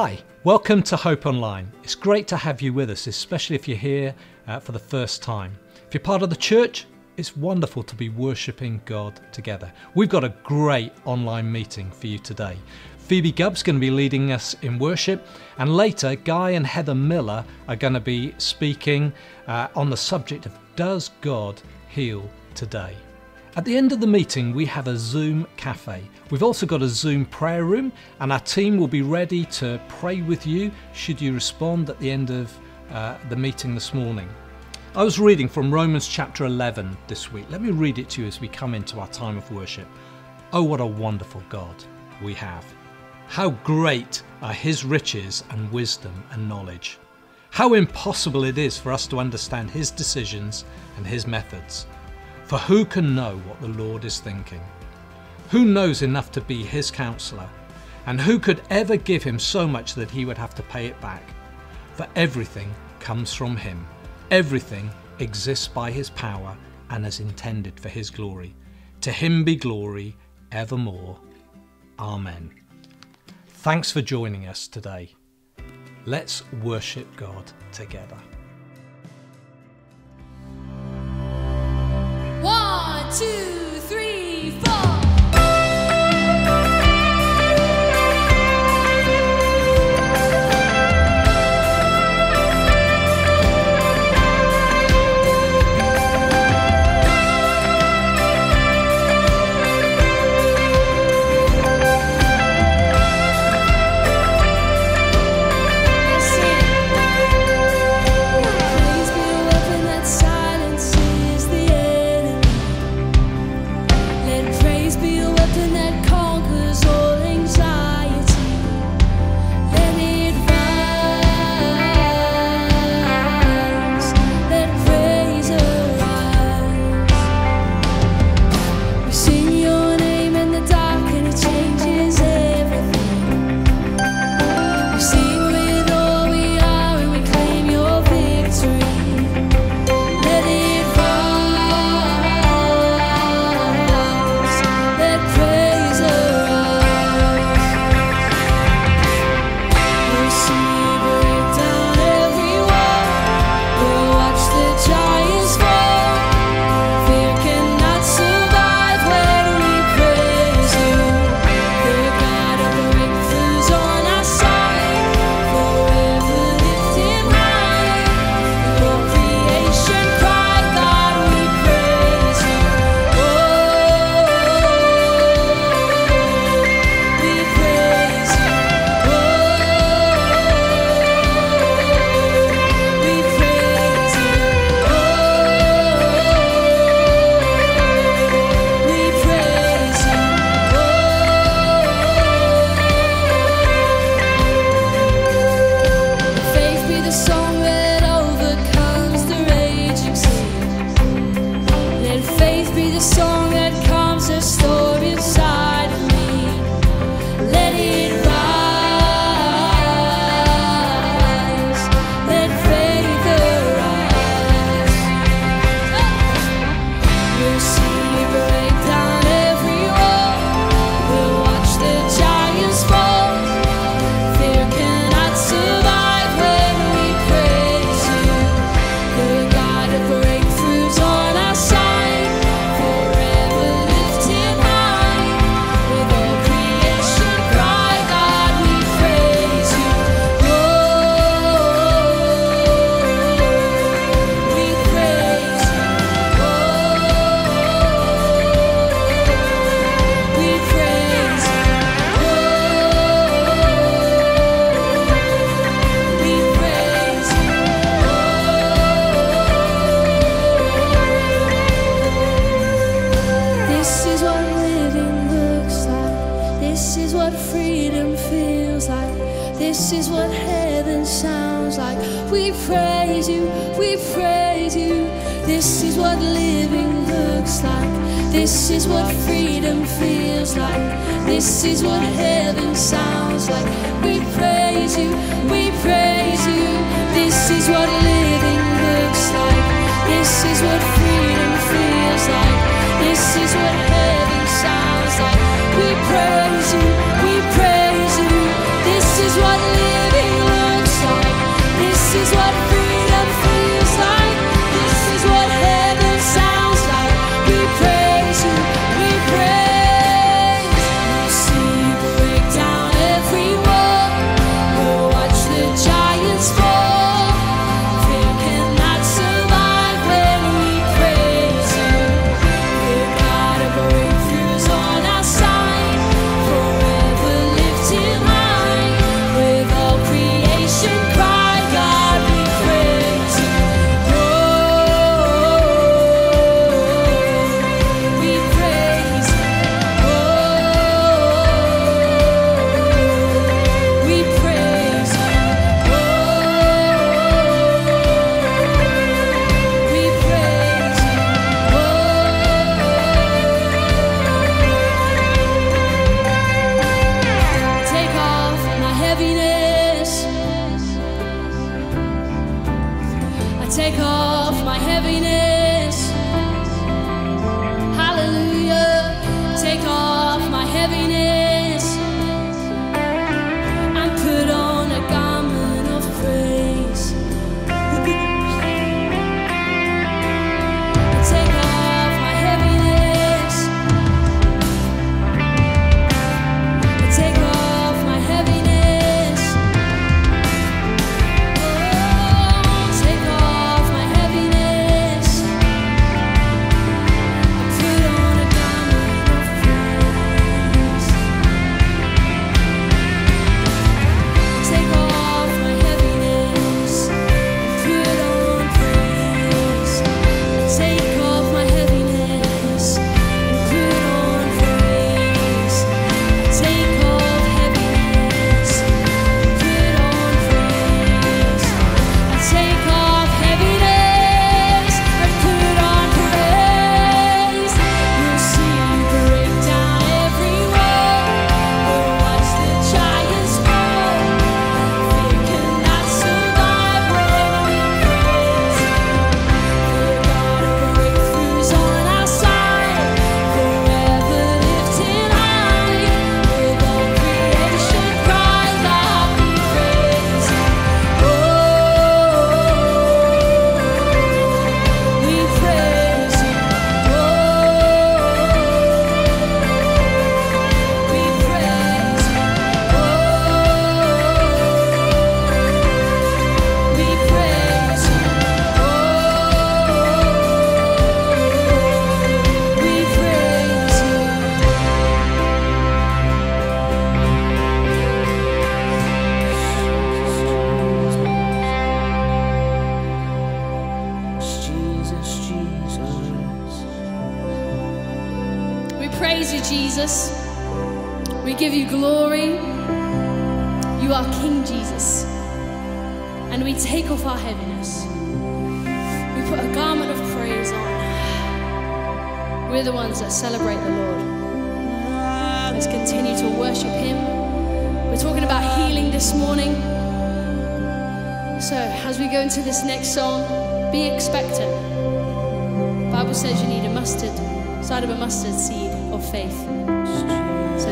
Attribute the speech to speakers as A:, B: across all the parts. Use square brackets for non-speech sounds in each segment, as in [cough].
A: Hi, welcome to Hope Online. It's great to have you with us, especially if you're here uh, for the first time. If you're part of the church, it's wonderful to be worshipping God together. We've got a great online meeting for you today. Phoebe Gubb's going to be leading us in worship, and later, Guy and Heather Miller are going to be speaking uh, on the subject of Does God Heal Today? At the end of the meeting, we have a Zoom cafe. We've also got a Zoom prayer room, and our team will be ready to pray with you should you respond at the end of uh, the meeting this morning. I was reading from Romans chapter 11 this week. Let me read it to you as we come into our time of worship. Oh, what a wonderful God we have! How great are His riches and wisdom and knowledge! How impossible it is for us to understand His decisions and His methods. For who can know what the Lord is thinking? Who knows enough to be his counselor? And who could ever give him so much that he would have to pay it back? For everything comes from him. Everything exists by his power and is intended for his glory. To him be glory evermore. Amen. Thanks for joining us today. Let's worship God together.
B: Two, This is what living looks like. This is what freedom feels like. This is what heaven sounds like. We praise you, we praise you. This is what living looks like. This is what freedom feels like. This is what heaven sounds like. We praise you, we praise you. This is what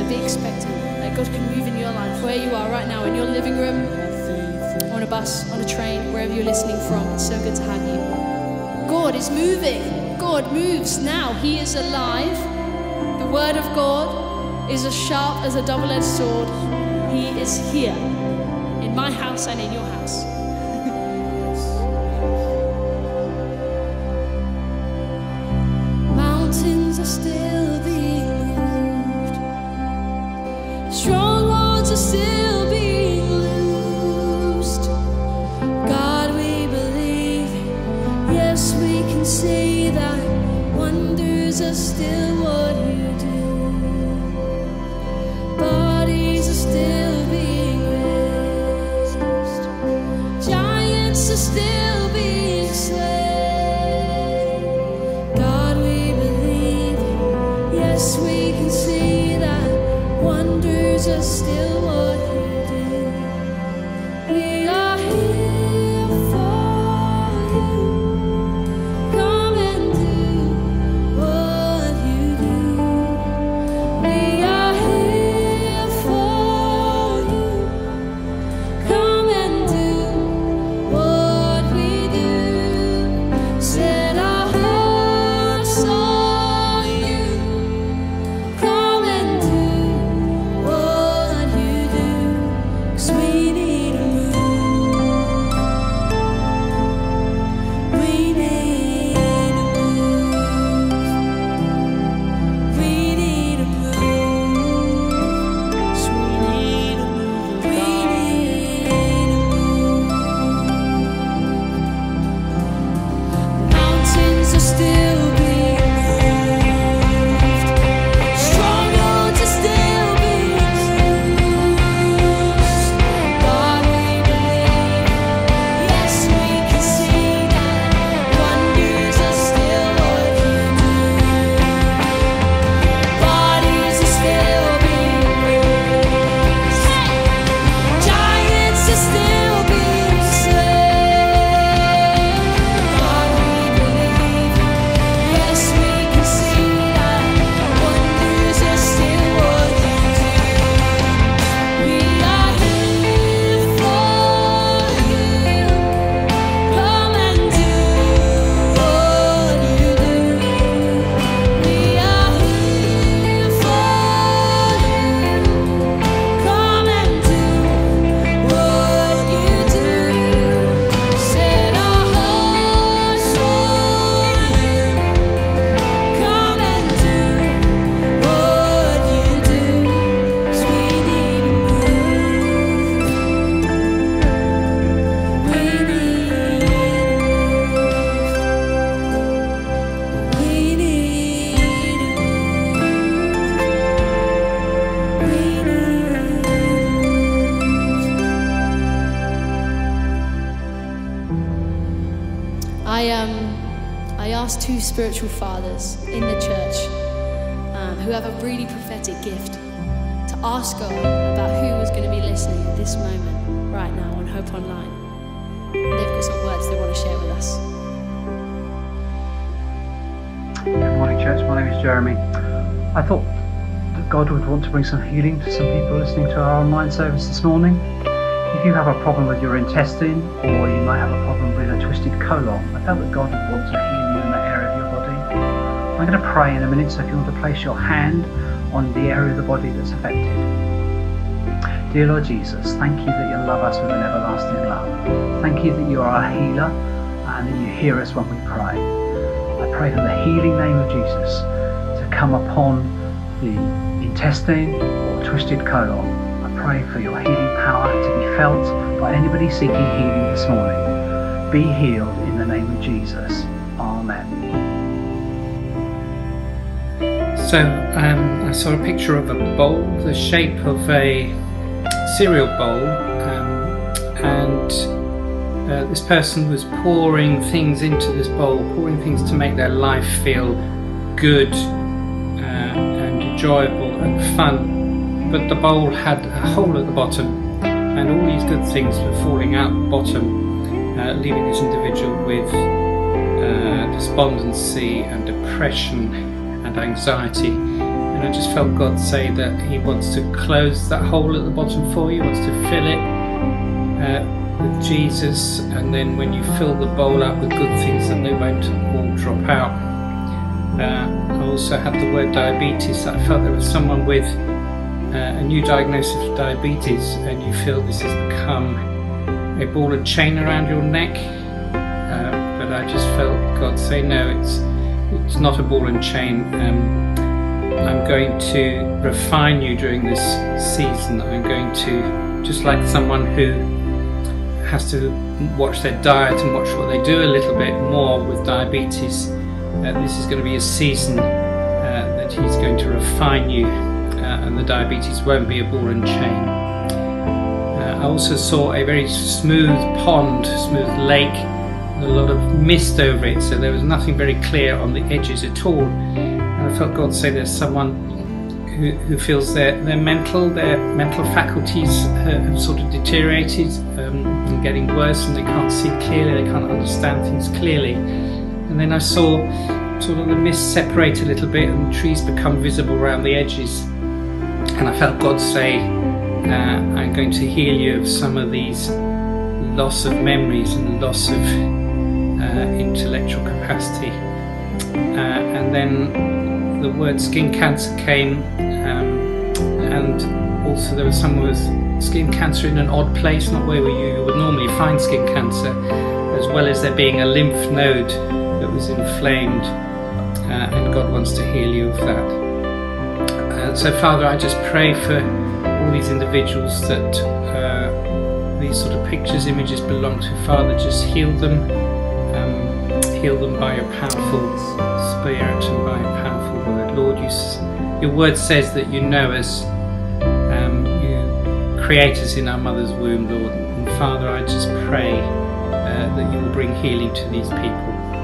B: be expectant that God can move in your life, where you are right now, in your living room, on a bus, on a train, wherever you're listening from. It's so good to have you. God is moving. God moves now. He is alive. The Word of God is as sharp as a double edged sword. He is here in my house and in your house. [laughs] to
C: bring some healing to some people listening to our online service this morning. If you have a problem with your intestine, or you might have a problem with a twisted colon, I felt that God would want to heal you in that area of your body. I'm going to pray in a minute, so if you want to place your hand on the area of the body that's affected. Dear Lord Jesus, thank you that you love us with an everlasting love. Thank you that you are our healer and that you hear us when we pray. I pray for the healing name of Jesus to come upon the Intestine or twisted colon. I pray for your healing power to be felt by anybody seeking healing this morning. Be healed in the name of Jesus. Amen.
D: So um, I saw a picture of a bowl, the shape of a cereal bowl, um, and uh, this person was pouring things into this bowl, pouring things to make their life feel good uh, and enjoyable and fun. But the bowl had a hole at the bottom, and all these good things were falling out the bottom, uh, leaving this individual with uh, despondency and depression and anxiety. And I just felt God say that He wants to close that hole at the bottom for you, wants to fill it uh, with Jesus, and then when you fill the bowl up with good things, then they won't all drop out. Uh, I also had the word diabetes. I felt there was someone with uh, a new diagnosis of diabetes, and you feel this has become a ball and chain around your neck. Uh, but I just felt God say, no, it's it's not a ball and chain. Um, I'm going to refine you during this season. I'm going to, just like someone who has to watch their diet and watch what they do a little bit more with diabetes, uh, this is going to be a season uh, that he's going to refine you, uh, and the diabetes won't be a ball and chain. Uh, I also saw a very smooth pond, smooth lake a lot of mist over it, so there was nothing very clear on the edges at all. And I felt God say there's someone who, who feels their, their mental their mental faculties have sort of deteriorated um, and getting worse, and they can't see clearly, they can't understand things clearly. And then I saw sort of the mist separate a little bit, and trees become visible around the edges. And I felt God say, uh, "I'm going to heal you of some of these." loss of memories and loss of uh, intellectual capacity. Uh, and then the word skin cancer came, um, and also there was someone with skin cancer in an odd place, not where you would normally find skin cancer, as well as there being a lymph node that was inflamed, uh, and God wants to heal you of that. Uh, so, Father, I just pray for all these individuals that uh, these sort of pictures, images belong to. Father, just heal them heal them by your powerful spirit and by your powerful word. Lord, you, your word says that you know us, um, you create us in our mother's womb, Lord. And Father, I just pray uh, that you will bring healing to these people.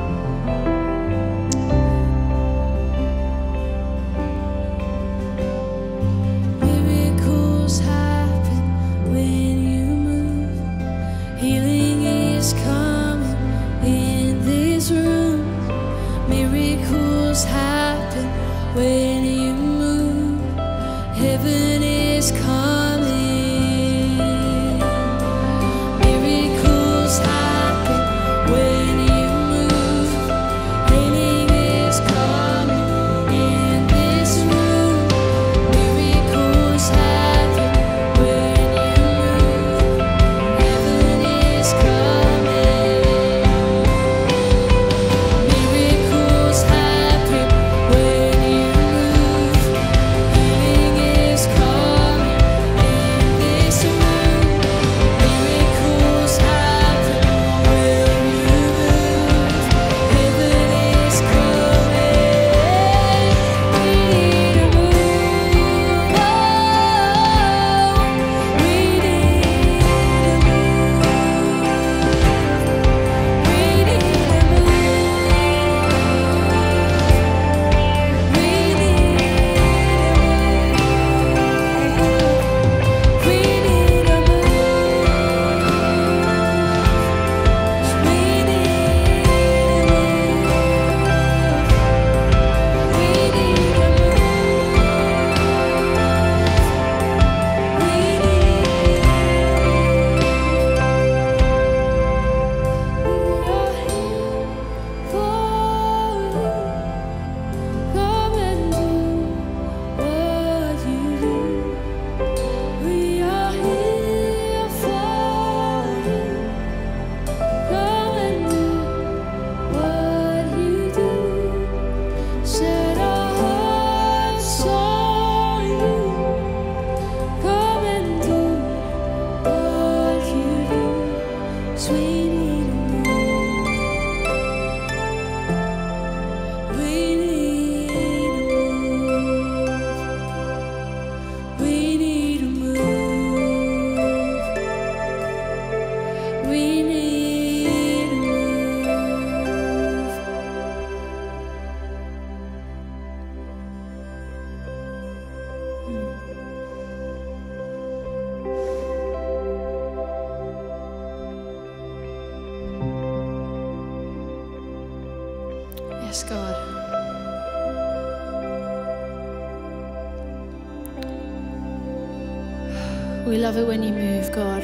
B: We love it when you move, God.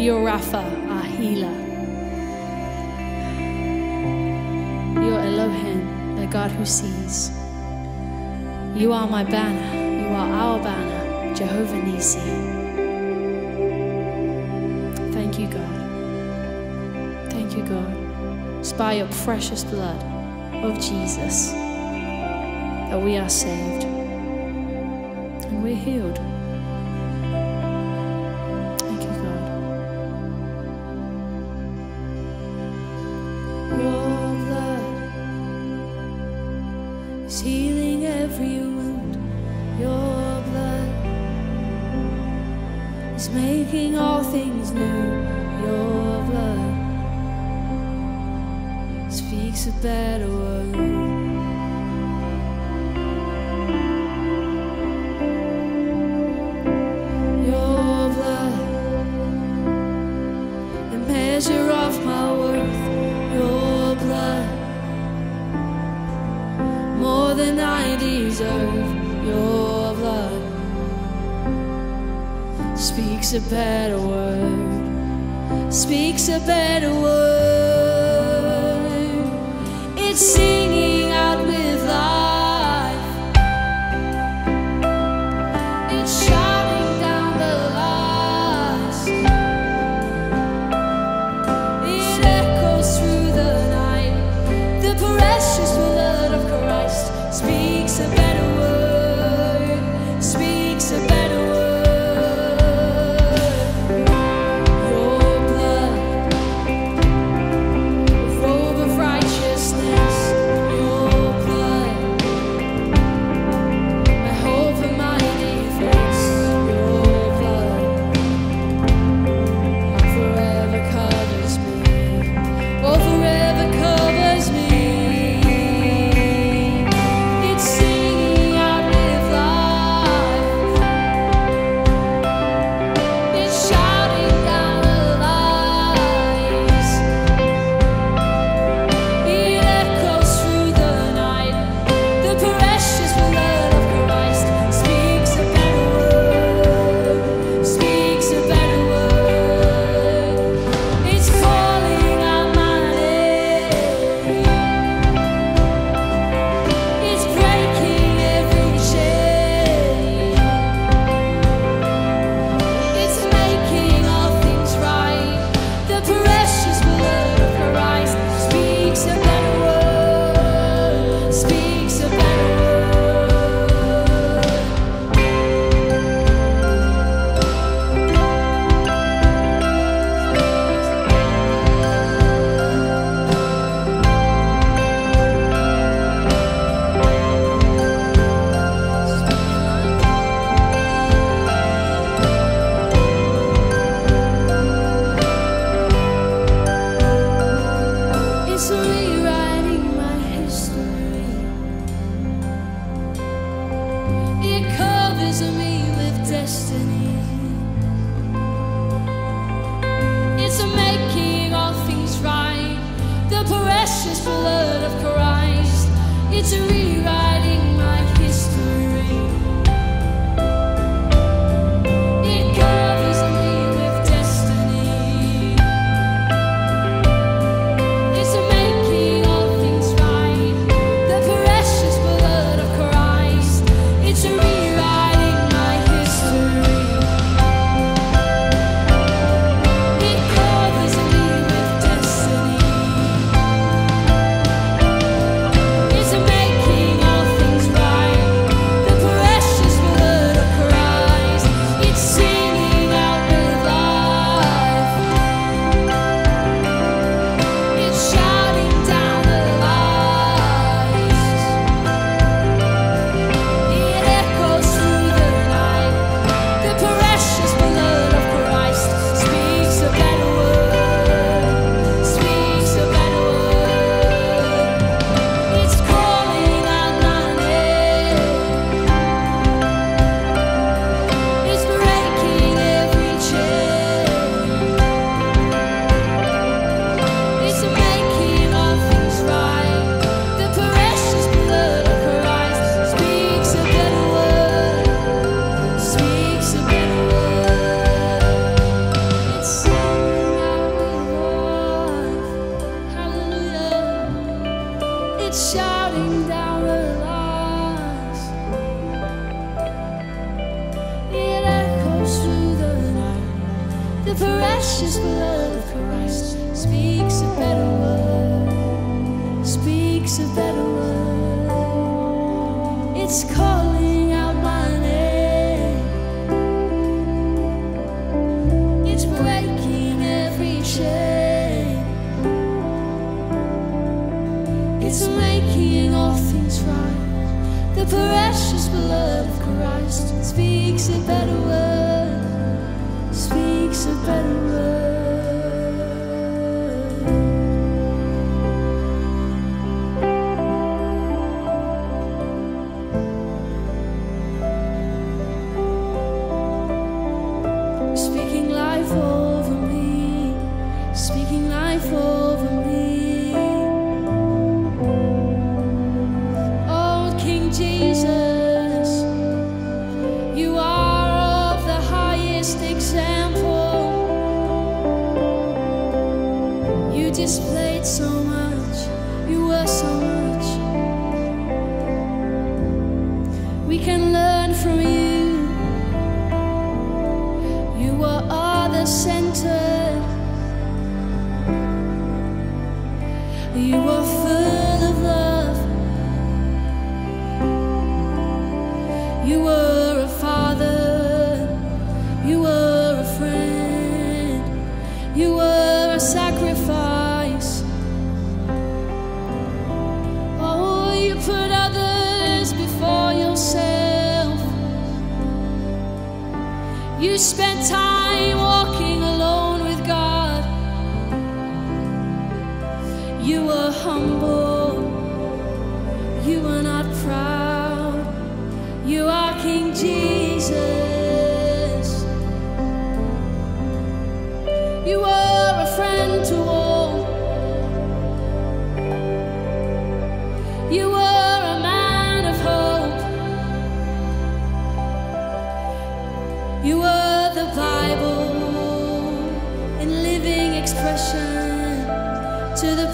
B: You're Rapha, our healer. You're Elohim, the God who sees. You are my banner. You are our banner, Jehovah Nisi. Thank you, God. Thank you, God. It's by your precious blood of Jesus that we are saved and we're healed. speaks a better word, speaks a better word. It's singing. this call.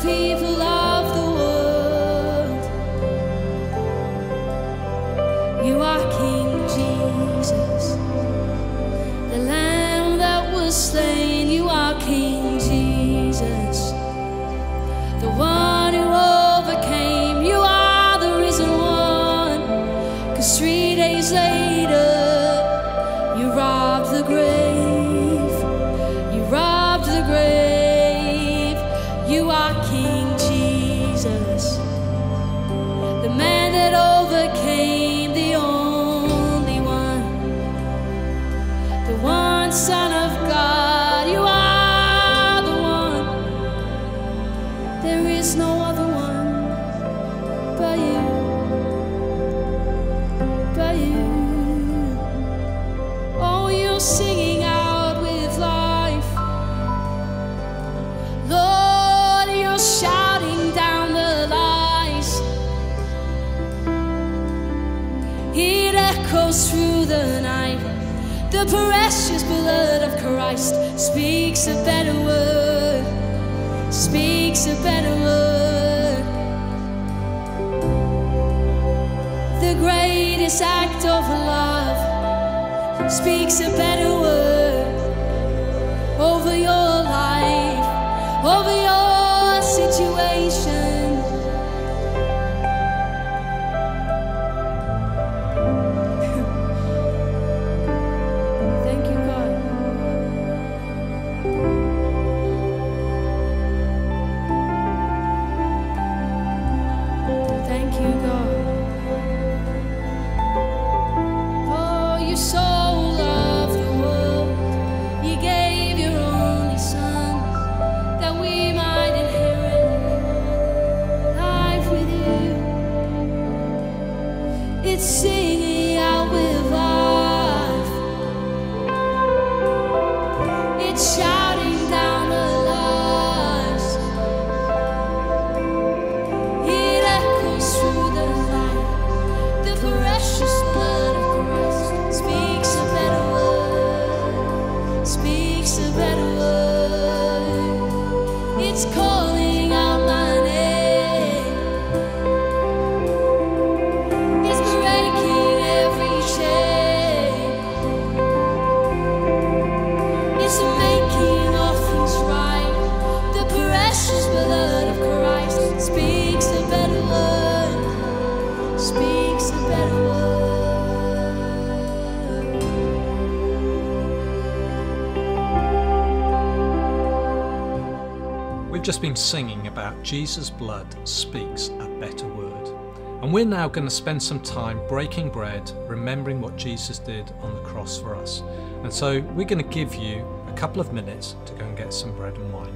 B: people of the world. You are King Jesus, the Lamb that was slain. speaks a better singing
A: about Jesus' blood speaks a better word. And we're now going to spend some time breaking bread, remembering what Jesus did on the cross for us. And so we're going to give you a couple of minutes to go and get some bread and wine.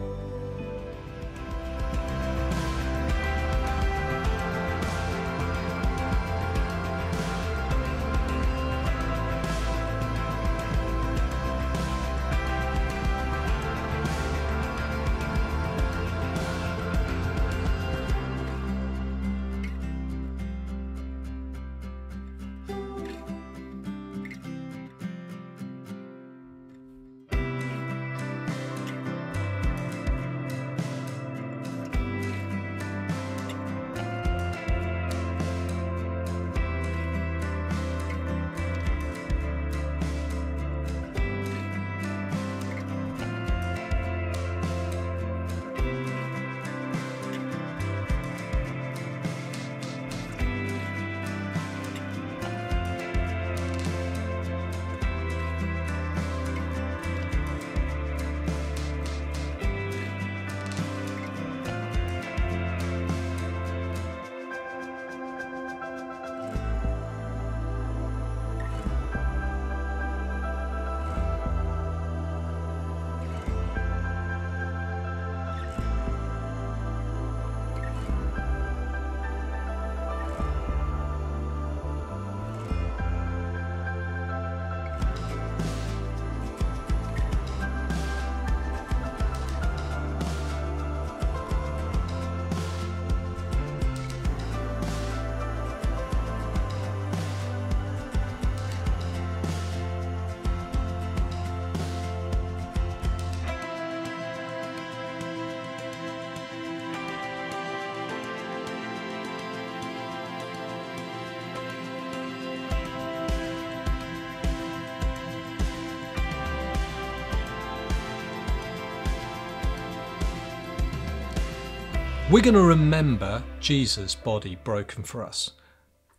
A: We're going to remember Jesus' body broken for us.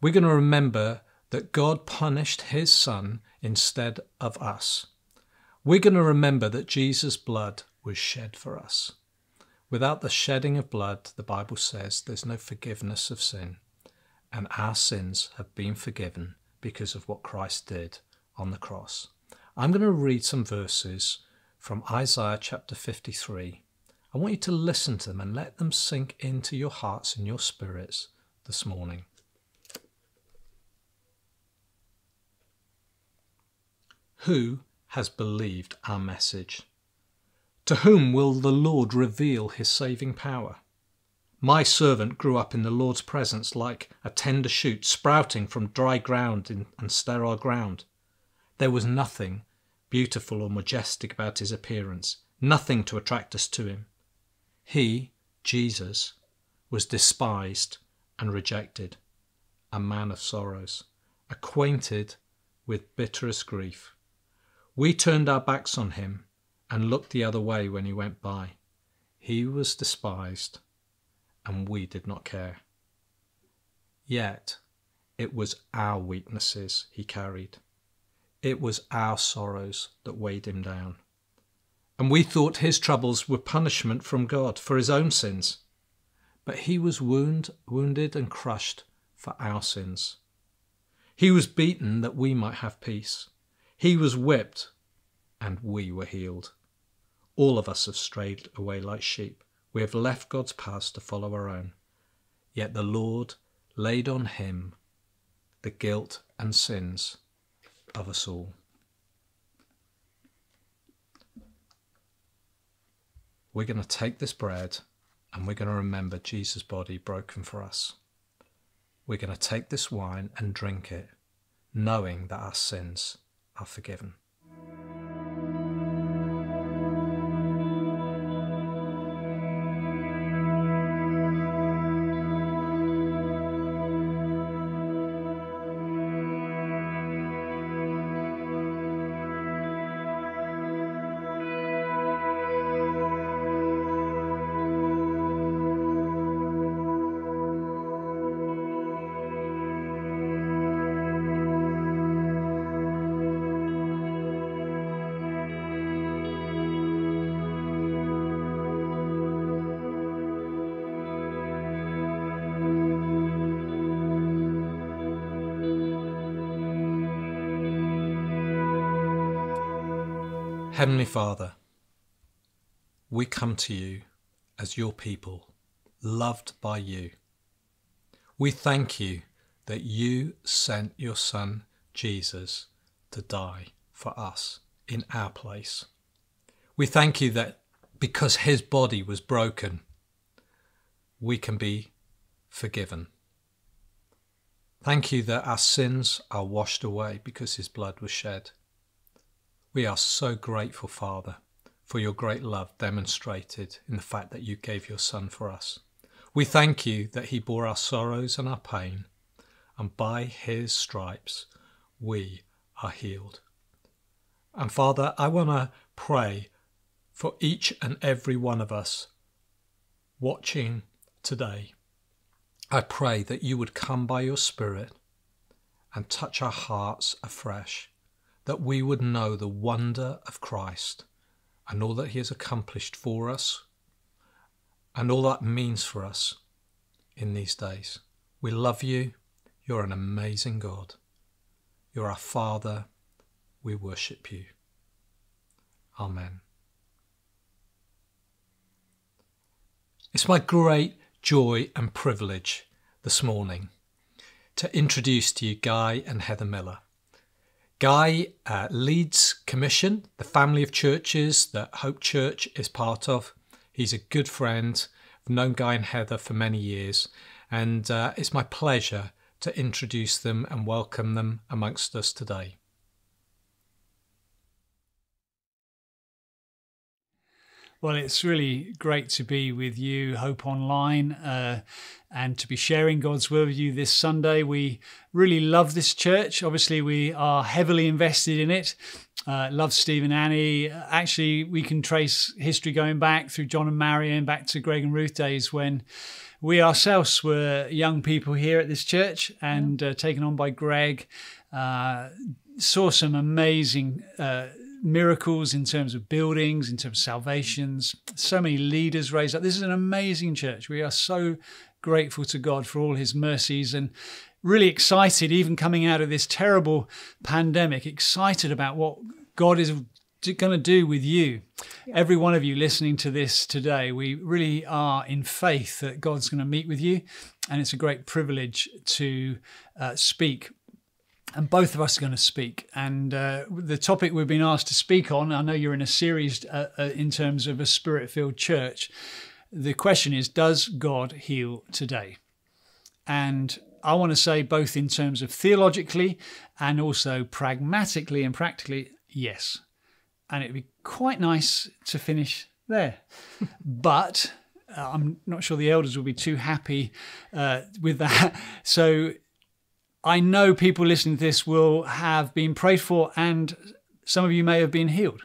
A: We're going to remember that God punished his son instead of us. We're going to remember that Jesus' blood was shed for us. Without the shedding of blood, the Bible says there's no forgiveness of sin. And our sins have been forgiven because of what Christ did on the cross. I'm going to read some verses from Isaiah chapter 53 I want you to listen to them and let them sink into your hearts and your spirits this morning. Who has believed our message? To whom will the Lord reveal his saving power? My servant grew up in the Lord's presence like a tender shoot sprouting from dry ground and sterile ground. There was nothing beautiful or majestic about his appearance, nothing to attract us to him. He, Jesus, was despised and rejected, a man of sorrows, acquainted with bitterest grief. We turned our backs on him and looked the other way when he went by. He was despised, and we did not care. Yet it was our weaknesses he carried. It was our sorrows that weighed him down and we thought his troubles were punishment from God for his own sins. But he was wound, wounded and crushed for our sins. He was beaten that we might have peace. He was whipped, and we were healed. All of us have strayed away like sheep. We have left God's paths to follow our own. Yet the Lord laid on him the guilt and sins of us all. We're going to take this bread and we're going to remember Jesus' body broken for us. We're going to take this wine and drink it, knowing that our sins are forgiven. Heavenly Father, we come to you as your people, loved by you. We thank you that you sent your Son, Jesus, to die for us in our place. We thank you that because his body was broken, we can be forgiven. Thank you that our sins are washed away because his blood was shed. We are so grateful, Father, for your great love demonstrated in the fact that you gave your Son for us. We thank you that he bore our sorrows and our pain, and by his stripes we are healed. And Father, I want to pray for each and every one of us watching today. I pray that you would come by your Spirit and touch our hearts afresh, that we would know the wonder of Christ and all that he has accomplished for us and all that means for us in these days. We love you. You're an amazing God. You're our Father. We worship you. Amen. It's my great joy and privilege this morning to introduce to you Guy and Heather Miller. Guy uh, leads Commission, the family of churches that Hope Church is part of. He's a good friend. I've known Guy and Heather for many years, and uh, it's my pleasure to introduce them and welcome them amongst us today.
E: Well, it's really great to be with you, Hope Online, uh, and to be sharing God's word with you this Sunday. We really love this church. Obviously, we are heavily invested in it. Uh, love Steve and Annie. Actually, we can trace history going back through John and Marion, back to Greg and Ruth days when we ourselves were young people here at this church and uh, taken on by Greg. Uh, saw some amazing uh, miracles in terms of buildings, in terms of salvations. So many leaders raised up. This is an amazing church. We are so grateful to God for all his mercies and really excited, even coming out of this terrible pandemic, excited about what God is going to do with you. Every one of you listening to this today, we really are in faith that God's going to meet with you. And it's a great privilege to uh, speak and both of us are going to speak. And uh, the topic we've been asked to speak on, I know you're in a series uh, uh, in terms of a spirit filled church. The question is Does God heal today? And I want to say, both in terms of theologically and also pragmatically and practically, yes. And it'd be quite nice to finish there. [laughs] but uh, I'm not sure the elders will be too happy uh, with that. [laughs] So I know people listening to this will have been prayed for and some of you may have been healed.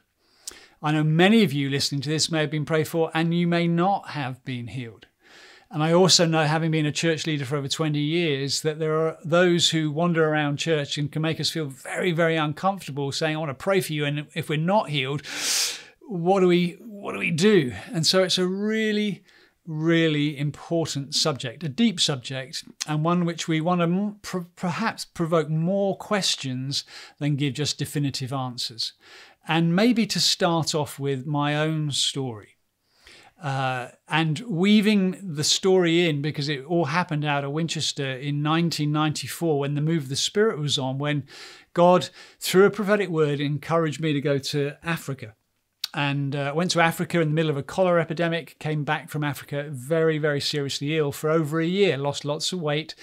E: I know many of you listening to this may have been prayed for and you may not have been healed. And I also know, having been a church leader for over 20 years, that there are those who wander around church and can make us feel very, very uncomfortable saying, I want to pray for you. And if we're not healed, what do we, what do we do? And so it's a really really important subject, a deep subject, and one which we want to pr- perhaps provoke more questions than give just definitive answers. And maybe to start off with my own story. Uh, and weaving the story in because it all happened out of Winchester in 1994 when the move of the Spirit was on, when God, through a prophetic word, encouraged me to go to Africa and uh, went to Africa in the middle of a cholera epidemic. Came back from Africa very, very seriously ill for over a year. Lost lots of weight,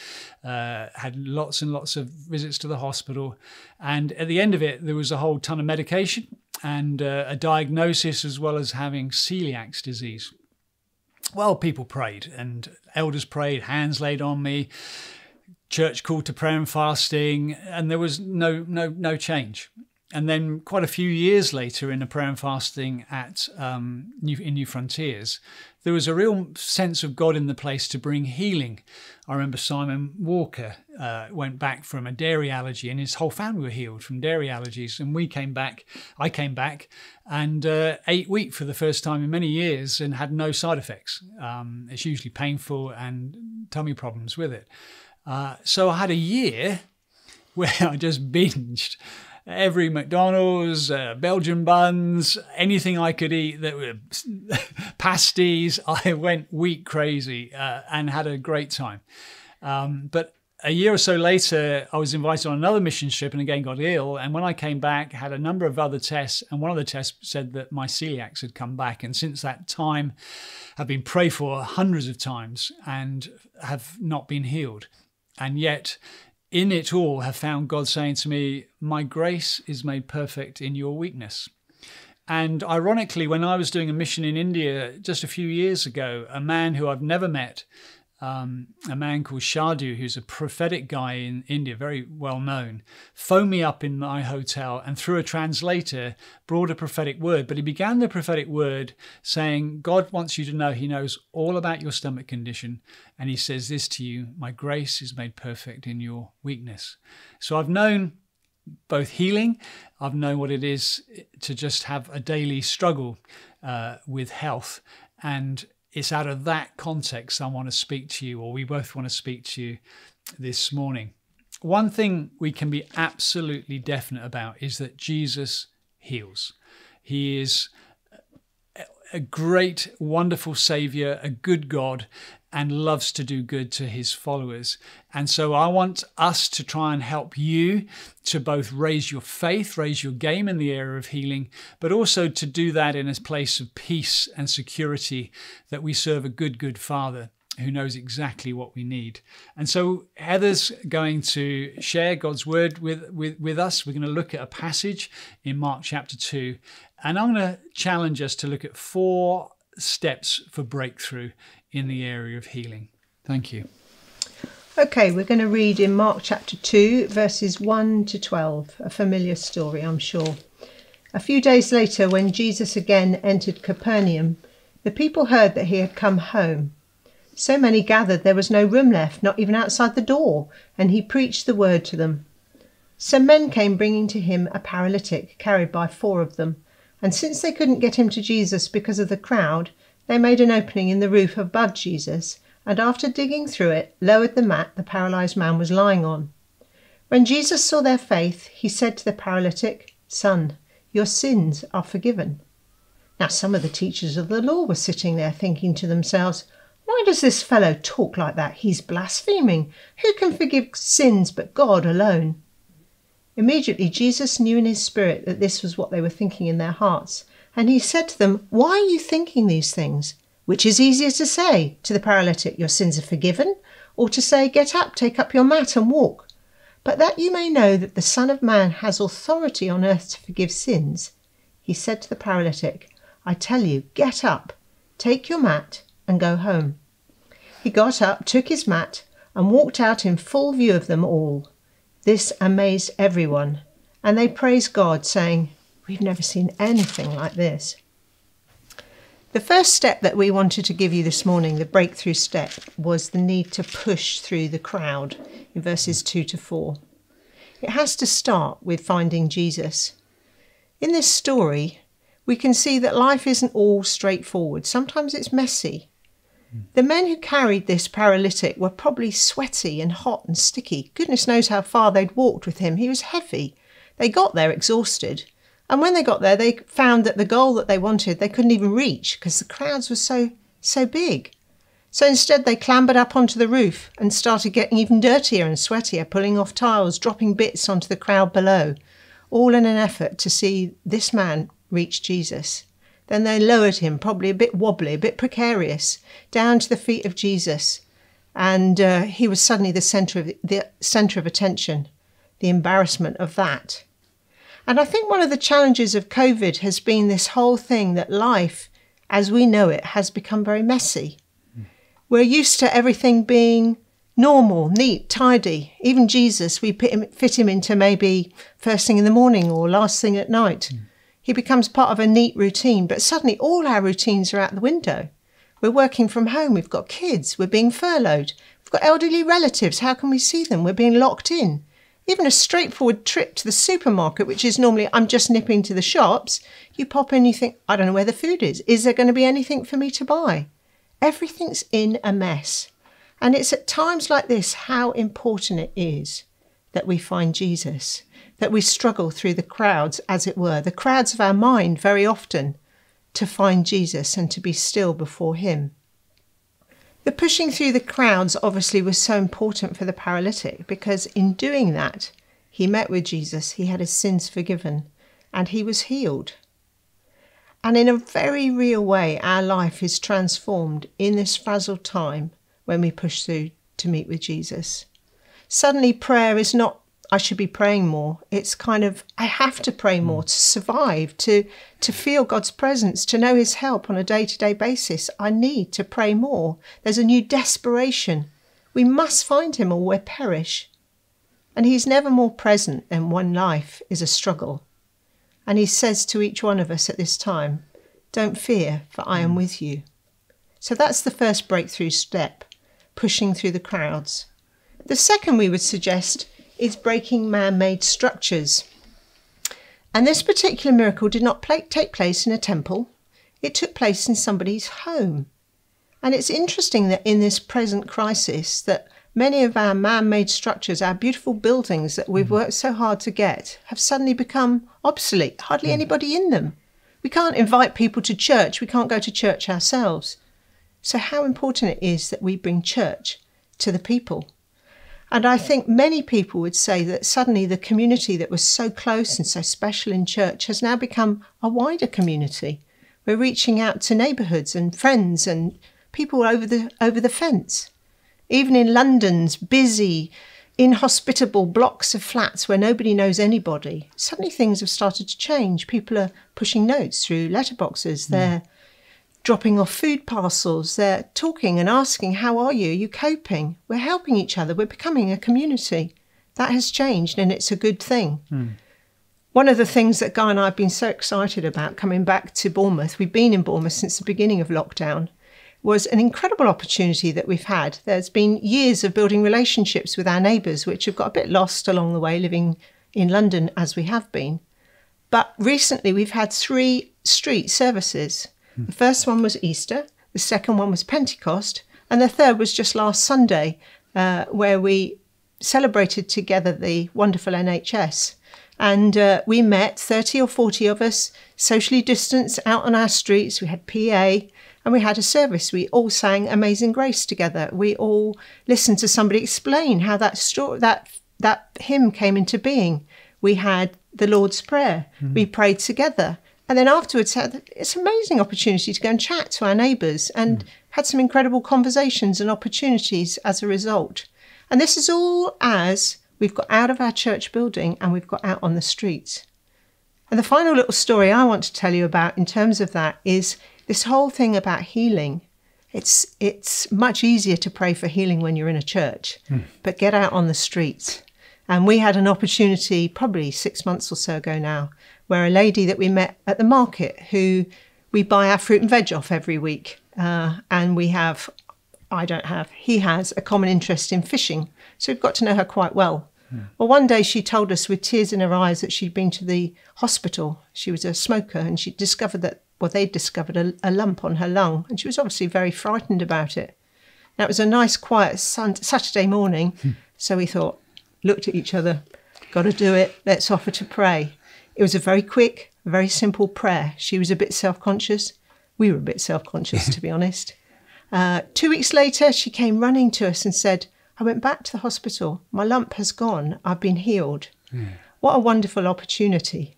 E: uh, had lots and lots of visits to the hospital, and at the end of it, there was a whole ton of medication and uh, a diagnosis as well as having celiac disease. Well, people prayed, and elders prayed, hands laid on me church called to prayer and fasting, and there was no no no change and then quite a few years later in a prayer and fasting at um, New, in Newfrontiers, there was a real sense of God in the place to bring healing. I remember Simon Walker uh, went back from a dairy allergy, and his whole family were healed from dairy allergies. And we came back, I came back, and uh, ate wheat for the first time in many years, and had no side effects. Um, it's usually painful and tummy problems with it. Uh, so I had a year [laughs] where I just binged every McDonald's, uh, Belgian buns, anything I could eat that were [laughs] pasties. [laughs] I went week crazy uh, and had a great time. Um, but a year or so later, I was invited on another mission trip and again got ill. And when I came back, had a number of other tests, and one of the tests said that my celiacs had come back. And since that time, have been prayed for hundreds of times and have not been healed. And yet, in it all, have found God saying to me, "My grace is made perfect in your weakness." And ironically, when I was doing a mission in India just a few years ago, a man who I've never met um, a man called Shadu, who's a prophetic guy in India, very well known, phoned me up in my hotel and through a translator brought a prophetic word. But he began the prophetic word saying, God wants you to know he knows all about your stomach condition. And he says this to you My grace is made perfect in your weakness. So I've known both healing, I've known what it is to just have a daily struggle uh, with health. And it's out of that context I want to speak to you, or we both want to speak to you this morning. One thing we can be absolutely definite about is that Jesus heals. He is a great, wonderful Savior, a good God, and loves to do good to his followers. And so I want us to try and help you to both raise your faith, raise your game in the area of healing, but also to do that in a place of peace and security that we serve a good, good Father who knows exactly what we need. And so Heather's going to share God's word with, with, with us. We're going to look at a passage in Mark chapter 2. And I'm going to challenge us to look at four steps for breakthrough in the area of healing. Thank you.
F: Okay, we're going to read in Mark chapter 2, verses 1 to 12, a familiar story, I'm sure. A few days later, when Jesus again entered Capernaum, the people heard that he had come home. So many gathered there was no room left, not even outside the door, and he preached the word to them. Some men came bringing to him a paralytic, carried by four of them, and since they couldn't get him to Jesus because of the crowd, they made an opening in the roof above Jesus, and after digging through it, lowered the mat the paralyzed man was lying on. When Jesus saw their faith, he said to the paralytic, Son, your sins are forgiven. Now, some of the teachers of the law were sitting there thinking to themselves, Why does this fellow talk like that? He's blaspheming. Who can forgive sins but God alone? Immediately, Jesus knew in his spirit that this was what they were thinking in their hearts. And he said to them, Why are you thinking these things? Which is easier to say to the paralytic, Your sins are forgiven, or to say, Get up, take up your mat, and walk? But that you may know that the Son of Man has authority on earth to forgive sins, he said to the paralytic, I tell you, get up, take your mat, and go home. He got up, took his mat, and walked out in full view of them all. This amazed everyone, and they praised God, saying, We've never seen anything like this. The first step that we wanted to give you this morning, the breakthrough step, was the need to push through the crowd in verses 2 to 4. It has to start with finding Jesus. In this story, we can see that life isn't all straightforward. Sometimes it's messy. The men who carried this paralytic were probably sweaty and hot and sticky. Goodness knows how far they'd walked with him. He was heavy. They got there exhausted. And when they got there, they found that the goal that they wanted they couldn't even reach because the crowds were so so big. So instead, they clambered up onto the roof and started getting even dirtier and sweatier, pulling off tiles, dropping bits onto the crowd below, all in an effort to see this man reach Jesus. Then they lowered him, probably a bit wobbly, a bit precarious, down to the feet of Jesus, and uh, he was suddenly the center of the center of attention. The embarrassment of that and I think one of the challenges of COVID has been this whole thing that life, as we know it, has become very messy. Mm. We're used to everything being normal, neat, tidy. Even Jesus, we fit him, fit him into maybe first thing in the morning or last thing at night. Mm. He becomes part of a neat routine, but suddenly all our routines are out the window. We're working from home, we've got kids, we're being furloughed, we've got elderly relatives. How can we see them? We're being locked in. Even a straightforward trip to the supermarket, which is normally I'm just nipping to the shops, you pop in, you think, I don't know where the food is. Is there going to be anything for me to buy? Everything's in a mess. And it's at times like this how important it is that we find Jesus, that we struggle through the crowds, as it were, the crowds of our mind very often, to find Jesus and to be still before Him. The pushing through the crowds obviously was so important for the paralytic because in doing that, he met with Jesus, he had his sins forgiven, and he was healed. And in a very real way, our life is transformed in this frazzled time when we push through to meet with Jesus. Suddenly, prayer is not, I should be praying more. It's kind of, I have to pray hmm. more to survive, to, to feel God's presence, to know His help on a day to day basis. I need to pray more. There's a new desperation. We must find Him or we'll perish. And He's never more present than when life is a struggle. And He says to each one of us at this time, Don't fear, for I am hmm. with you. So that's the first breakthrough step pushing through the crowds. The second we would suggest is breaking man made structures. And this particular miracle did not take place in a temple, it took place in somebody's home. And it's interesting that in this present crisis that many of our man-made structures, our beautiful buildings that we've mm. worked so hard to get, have suddenly become obsolete. Hardly mm. anybody in them. We can't invite people to church. We can't go to church ourselves. So, how important it is that we bring church to the people. And I think many people would say that suddenly the community that was so close and so special in church has now become a wider community. We're reaching out to neighbourhoods and friends and people over the over the fence. Even in London's busy, inhospitable blocks of flats where nobody knows anybody, suddenly things have started to change. People are pushing notes through letterboxes. They're dropping off food parcels. They're talking and asking, How are you? Are you coping? We're helping each other. We're becoming a community. That has changed and it's a good thing. Hmm. One of the things that Guy and I have been so excited about coming back to Bournemouth, we've been in Bournemouth since the beginning of lockdown, was an incredible opportunity that we've had. There's been years of building relationships with our neighbours, which have got a bit lost along the way living in London as we have been. But recently we've had three street services. The first one was Easter, the second one was Pentecost, and the third was just last Sunday, uh, where we celebrated together the wonderful NHS. And uh, we met, 30 or 40 of us, socially distanced out on our streets. We had PA and we had a service. We all sang Amazing Grace together. We all listened to somebody explain how that story, that, that hymn came into being. We had the Lord's Prayer. We prayed together. And then afterwards, had it's an amazing opportunity to go and chat to our neighbours and hmm. had some incredible conversations and opportunities as a result. And this is all as we've got out of our church building and we've got out on the streets. And the final little story I want to tell you about in terms of that is this whole thing about healing. It's it's much easier to pray for healing when you're in a church, hmm. but get out on the streets. And we had an opportunity probably six months or so ago now, where a lady that we met at the market who we buy our fruit and veg off every week, uh, and we have, I don't have, he has a common interest in fishing, so we've got to know her quite well. Well, one day she told us with tears in her eyes that she'd been to the hospital. She was a smoker and she discovered that, well, they'd discovered a, a lump on her lung and she was obviously very frightened about it. Now, it was a nice, quiet sun- Saturday morning, so we thought, looked at each other, got to do it, let's offer to pray. It was a very quick, very simple prayer. She was a bit self conscious. We were a bit self conscious, to be [laughs] honest. Uh, two weeks later, she came running to us and said, I went back to the hospital. My lump has gone. I've been healed. What a wonderful opportunity.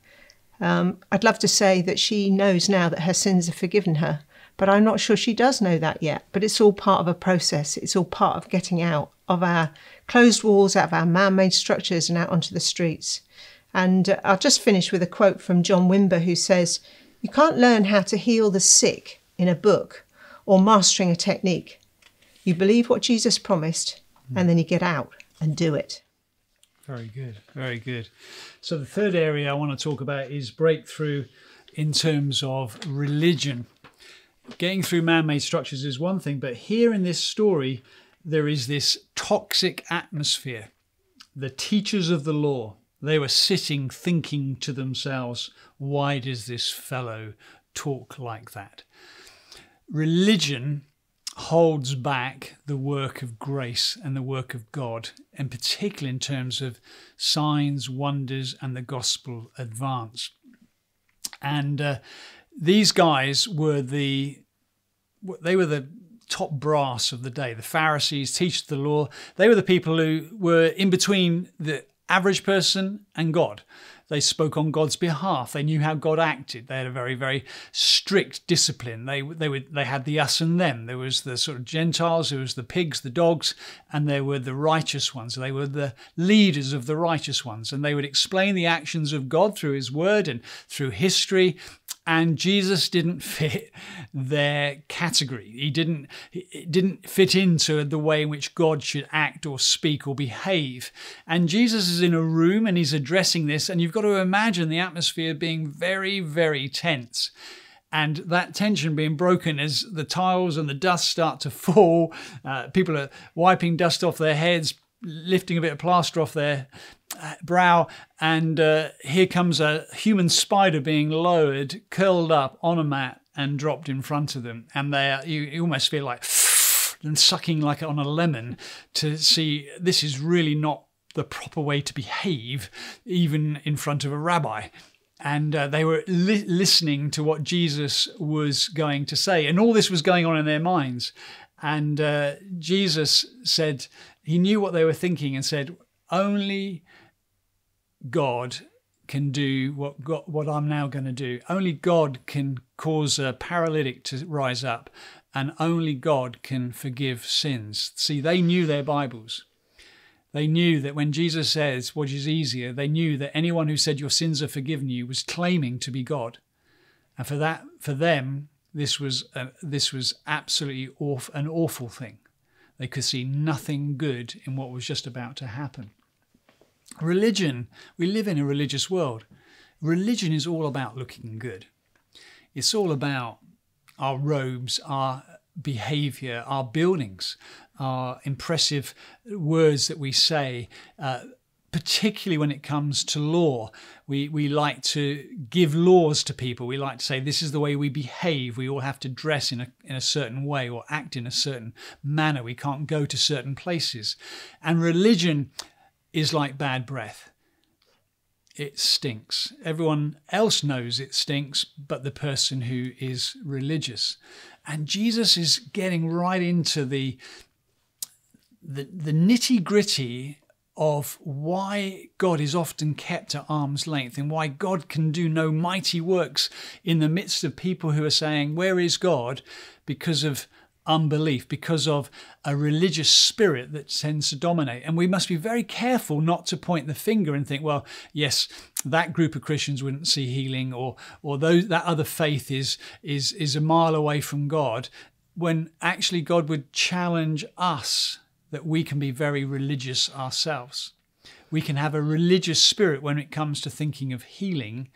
F: Um, I'd love to say that she knows now that her sins are forgiven her, but I'm not sure she does know that yet. But it's all part of a process. It's all part of getting out of our closed walls, out of our man made structures, and out onto the streets. And I'll just finish with a quote from John Wimber, who says, You can't learn how to heal the sick in a book or mastering a technique. You believe what Jesus promised, and then you get out and do it.
E: Very good, very good. So the third area I want to talk about is breakthrough in terms of religion. Getting through man-made structures is one thing, but here in this story there is this toxic atmosphere. The teachers of the law, they were sitting thinking to themselves, why does this fellow talk like that? Religion holds back the work of grace and the work of God, and particularly in terms of signs, wonders, and the gospel advance. And uh, these guys were the they were the top brass of the day. The Pharisees, teachers of the law, they were the people who were in between the average person and God. They spoke on God's behalf. They knew how God acted. They had a very, very strict discipline. They they would they had the us and them. There was the sort of Gentiles, there was the pigs, the dogs, and there were the righteous ones. They were the leaders of the righteous ones, and they would explain the actions of God through His Word and through history and Jesus didn't [laughs] fit their category. He didn't it didn't fit into the way in which God should act or speak or behave. And Jesus is in a room and he's addressing this, and you've got to imagine the atmosphere being very, very tense. And that tension being broken as the tiles and the dust start to [laughs] fall. Uh, people are wiping dust off their heads, lifting a bit of plaster off their uh, brow, and uh, here comes a human spider being lowered, curled up on a mat, and dropped in front of them. And they are, you, you almost feel like [sniffs] and sucking like on a lemon to see this is really not the proper way to behave, even in front of a rabbi. And uh, they were li- listening to what Jesus was going to say. And all this was going on in their minds. And uh, Jesus said, he knew what they were thinking and said, Only God can do what God, what I'm now going to do. Only God can cause a paralytic to rise up, and only God can forgive sins. See, they knew their Bibles. They knew that when Jesus says what is easier, they knew that anyone who said your sins are forgiven you was claiming to be God, and for that, for them, this was a, this was absolutely awf- an awful thing. They could see nothing good in what was just about to happen. Religion, we live in a religious world. Religion is all about looking good. It's all about our robes, our behavior, our buildings, our impressive words that we say. Uh, particularly when it comes to law. We, we like to give laws to people. We like to say this is the way we behave. We all have to dress in a, in a certain way or act in a certain manner. We can't go to certain places. And religion is like bad breath. It stinks. Everyone else knows it stinks, but the person who is religious. And Jesus is getting right into the the, the nitty gritty of why God is often kept at arm's length and why God can do no mighty works in the midst of people who are saying, Where is God? because of unbelief, because of a religious spirit that tends to dominate. And we must be very careful not to point the finger and think, well, yes, that group of Christians wouldn't see healing, or or those, that other faith is is is a mile away from God, when actually God would challenge us that we can be very religious ourselves. We can have a religious spirit when it comes to thinking of healing.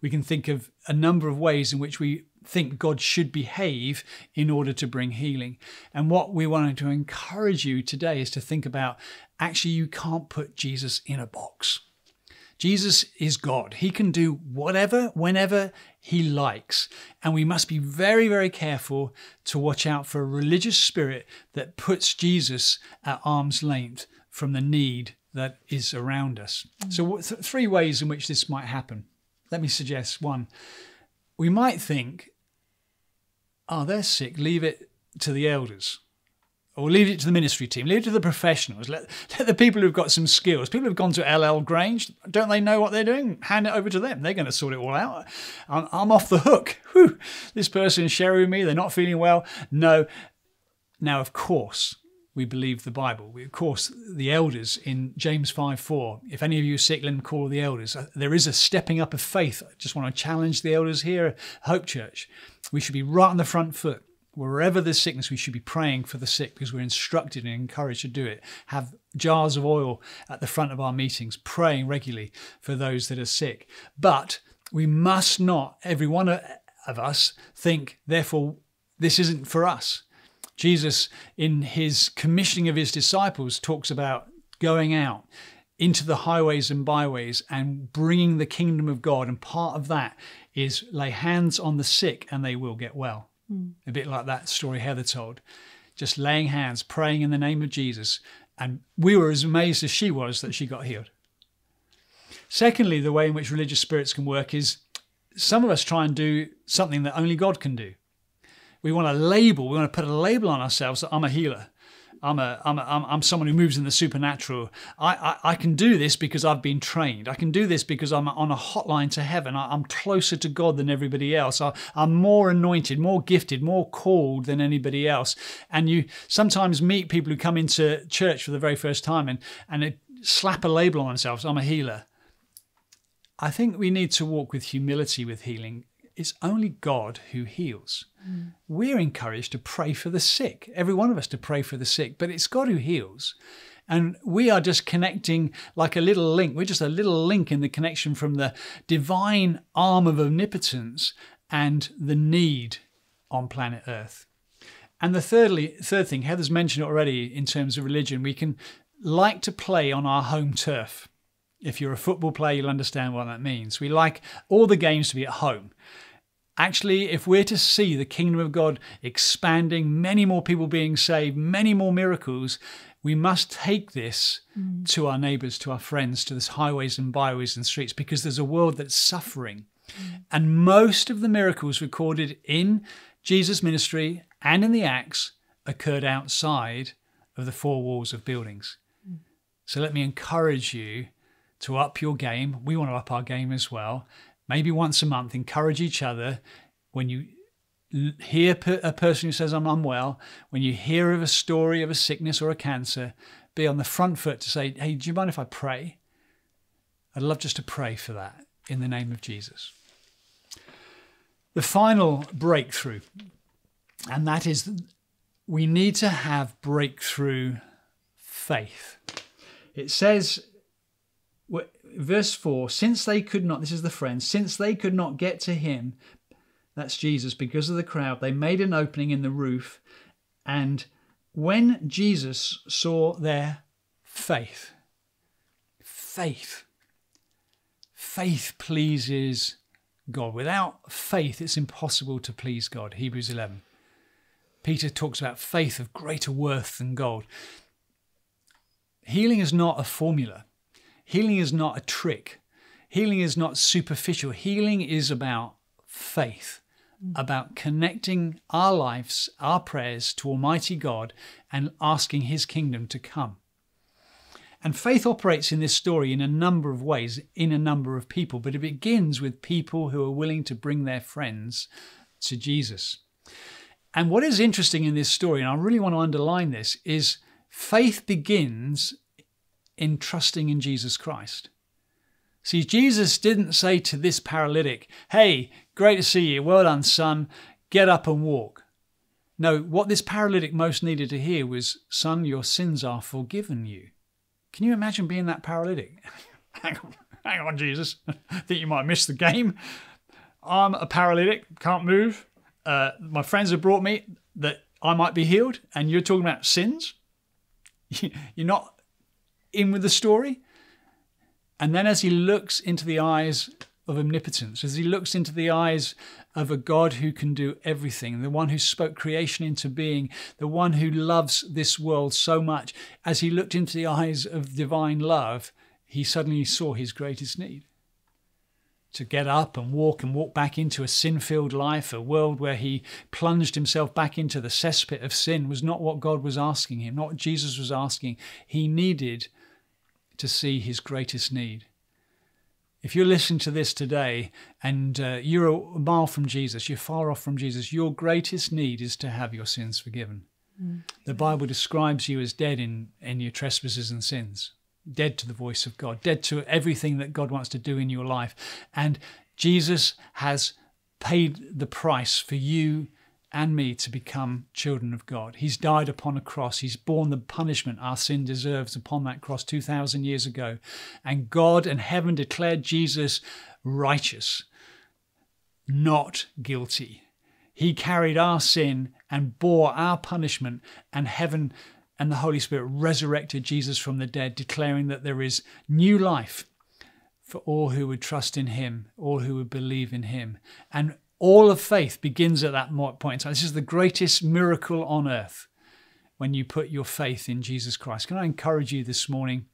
E: We can think of a number of ways in which we think God should behave in order to bring healing. And what we wanted to encourage you today is to think about actually, you can't put Jesus in a box. Jesus is God. He can do whatever, whenever he likes. And we must be very, very careful to watch out for a religious spirit that puts Jesus at arm's length from the need that is around us. So, th- three ways in which this might happen. Let me suggest one. We might think, oh, they're sick, leave it to the elders or leave it to the ministry team, leave it to the professionals, let, let the people who've got some skills, people who've gone to Ellel Grange, don't they know what they're doing? Hand it over to them. They're going to sort it all out. I'm, I'm off the hook. Whew. This person is sharing with me, they're not feeling well. No. Now, of course, we believe the Bible. We, of course, the elders in James 5 4, if any of you are sick, let them call the elders. Uh, there is a stepping up of faith. I just want to challenge the elders here Hope Church. We should be right on the front foot wherever there's sickness, we should be praying for the sick because we're instructed and encouraged to do it. Have jars of oil at the front of our meetings, praying regularly for those that are sick. But we must not, every one of us, think, therefore, this isn't for us. Jesus, in his commissioning of his disciples, talks about going out into the highways and byways and bringing the kingdom of God. And part of that is lay hands on the sick and they will get well. Mm. A bit like that story Heather told. Just laying hands, praying in the name of Jesus. And we were as amazed as she was that she got healed. Secondly, the way in which religious spirits can work is some of us try and do something that only God can do. We want to label, we want to put a label on ourselves that I'm a healer. I'm a, I'm, a, I'm, someone who moves in the supernatural. I, I, I can do this because I've been trained. I can do this because I'm on a hotline to heaven. I, I'm closer to God than everybody else. I, I'm more anointed, more gifted, more called than anybody else. And you sometimes meet people who come into church for the very first time and, and slap a label on themselves. I'm a healer. I think we need to walk with humility with healing. It's only God who heals. Mm. We're encouraged to pray for the sick, every one of us to pray for the sick, but it's God who heals. And we are just connecting like a little link. We're just a little link in the connection from the divine arm of omnipotence and the need on planet Earth. And the thirdly, third thing, Heather's mentioned already in terms of religion, we can like to play on our home turf. If you're a football player, you'll understand what that means. We like all the games to be at home. Actually, if we're to see the kingdom of God expanding, many more people being saved, many more miracles, we must take this mm. to our neighbors, to our friends, to the highways and byways and streets, because there's a world that's suffering. Mm. And most of the miracles recorded in Jesus' ministry and in the Acts occurred outside of the four walls of buildings. Mm. So let me encourage you to up your game. We want to up our game as well. Maybe once a month, encourage each other when you hear a person who says, I'm unwell, when you hear of a story of a sickness or a cancer, be on the front foot to say, Hey, do you mind if I pray? I'd love just to pray for that in the name of Jesus. The final breakthrough, and that is we need to have breakthrough faith. It says verse 4 since they could not this is the friends since they could not get to him that's jesus because of the crowd they made an opening in the roof and when jesus saw their faith faith faith pleases god. Without faith it's impossible to please god hebrews 11 peter talks about faith of greater worth than gold. Healing is not a formula Healing is not a trick. Healing is not superficial. Healing is about faith, mm. about connecting our lives, our prayers to Almighty God and asking His kingdom to come. And faith operates in this story in a number of ways, in a number of people, but it begins with people who are willing to bring their friends to Jesus. And what is interesting in this story, and I really want to underline this, is faith begins in trusting in Jesus Christ. See, Jesus didn't say to this paralytic, Hey, great to see you. Well done, son. Get up and walk. No, what this paralytic most needed to hear was, Son, your sins are forgiven you. Can you imagine being that paralytic? [laughs] hang on, hang on, Jesus. I [laughs] think you might miss the game. I'm a paralytic, can't move. Uh, my friends have brought me that I might be healed, and you're talking about sins? [laughs] You're not in with the story. And then as he looks into the eyes of omnipotence, as he looks into the eyes of a God who can do everything, the one who spoke creation into being, the one who loves this world so much, as he looked into the eyes of divine love, he suddenly saw his greatest need. To get up and walk and walk back into a sin filled life, a world where he plunged himself back into the cesspit of sin, was not what God was asking him, not what Jesus was asking. He needed to see his greatest need. If you're listening to this today and uh, you're a mile from Jesus, you're far off from Jesus, your greatest need is to have your sins forgiven. Mm. The Bible describes you as dead in, in your trespasses and sins, dead to the voice of God, dead to everything that God wants to do in your life. And Jesus has paid the price for you and me to become children of God. He's died upon a cross. He's borne the punishment our sin deserves upon that cross 2,000 years ago. And God and heaven declared Jesus righteous, not guilty. He carried our sin and bore our punishment, and heaven and the Holy Spirit resurrected Jesus from the dead, declaring that there is new life for all who would trust in him, all who would believe in him. And All of faith begins at that point. This is the greatest miracle on earth when you put your faith in Jesus Christ. Can I encourage you this morning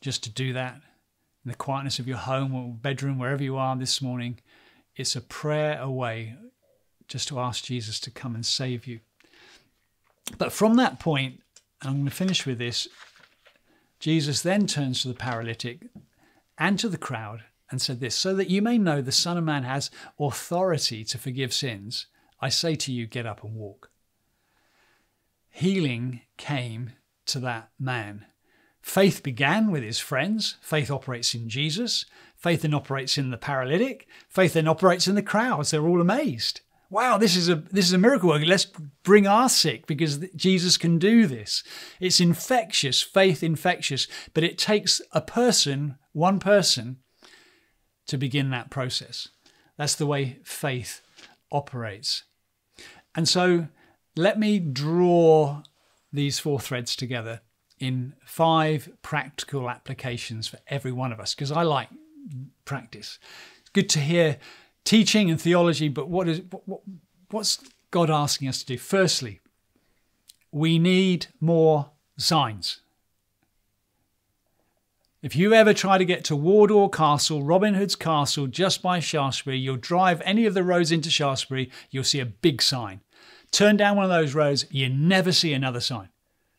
E: just to do that in the quietness of your home or bedroom, wherever you are this morning? It's a prayer away just to ask Jesus to come and save you. But from that point, and I'm going to finish with this, Jesus then turns to the paralytic and to the crowd and said this So that you may know the Son of Man has authority to forgive sins, I say to you, get up and walk. Healing came to that man. Faith began with his friends. Faith operates in Jesus. Faith then operates in the paralytic. Faith then operates in the crowds. They're all amazed wow, this is a this is a miracle work. Let's bring our sick because Jesus can do this. It's infectious, faith infectious, but it takes a person, one person, to begin that process. That's the way faith operates. And so let me draw these four threads together in five practical applications for every one of us because I like practice. It's good to hear teaching and theology, but what is what, what's God asking us to do? Firstly, we need more signs. If you ever try to get to Wardour Castle, Robin Hood's castle, just by Shaftesbury, you'll drive any of the roads into Shaftesbury, you'll see a big sign. Turn down one of those roads, you never see another sign.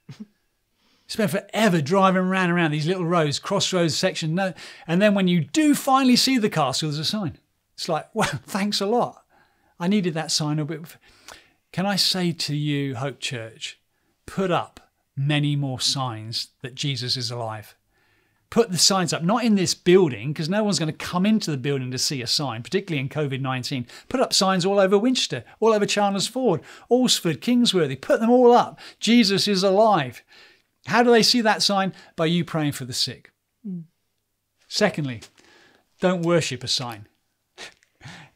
E: [laughs] spend forever driving around around these little roads, crossroads section, no, and then when you do finally see the castle, there's a sign. It's like, [laughs] well, thanks a lot. I needed that sign a bit. Can I say to you, Hope Church, put up many more signs that Jesus is alive. Put the signs up, not in this building, because no one's going to come into the building to see a sign, particularly in COVID 19. Put up signs all over Winchester, all over Chandler's Ford, Kingsworthy. Put them all up. Jesus is alive. How do they see that sign? By you praying for the sick. Mm. Secondly, don't worship a sign. [laughs]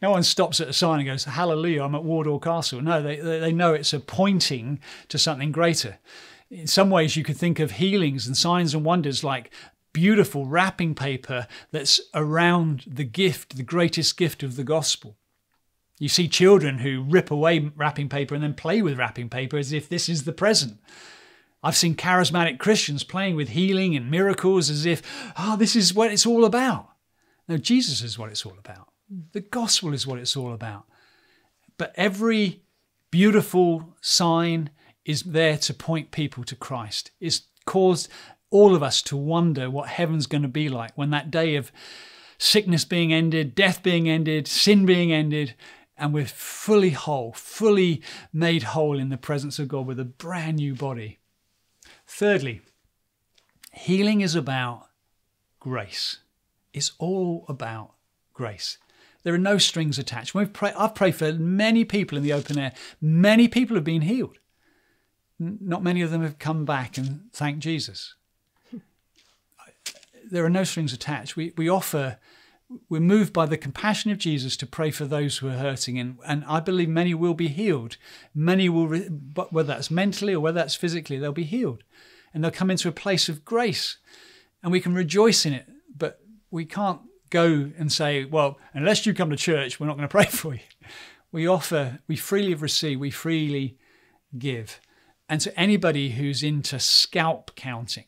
E: No one stops at a sign and goes, Hallelujah, I'm at Wardour Castle. No, they, they know it's a pointing to something greater. In some ways, you could think of healings and signs and wonders like beautiful wrapping paper that's around the gift, the greatest gift of the gospel. You see children who rip away wrapping paper and then play with wrapping paper as if this is the present. I've seen charismatic Christians playing with healing and miracles as if, oh, this is what it's all about. No, Jesus is what it's all about. The gospel is what it's all about. But every beautiful sign is there to point people to Christ. It's caused all of us to wonder what heaven's going to be like when that day of sickness being ended, death being ended, sin being ended, and we're fully whole, fully made whole in the presence of God with a brand new body. Thirdly, healing is about grace. It's all about grace. There are no strings attached. We've pray, I've prayed for many people in the open air. Many people have been healed. Not many of them have come back and thanked Jesus. There are no strings attached. We, we offer, we're moved by the compassion of Jesus to pray for those who are hurting. And, and I believe many will be healed. Many will, but whether that's mentally or whether that's physically, they'll be healed. And they'll come into a place of grace. And we can rejoice in it. But we can't go and say, well, unless you come to church, we're not going [laughs] to pray for you. We offer, we freely receive, we freely give. And to anybody who's into scalp counting,